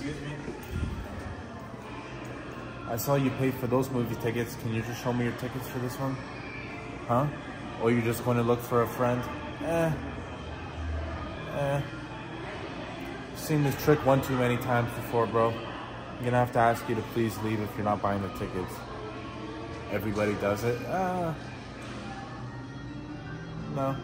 Excuse me? I saw you pay for those movie tickets. Can you just show me your tickets for this one? Huh? Or you just going to look for a friend? Eh. Eh. Seen this trick one too many times before, bro. I'm gonna have to ask you to please leave if you're not buying the tickets. Everybody does it. Ah. No.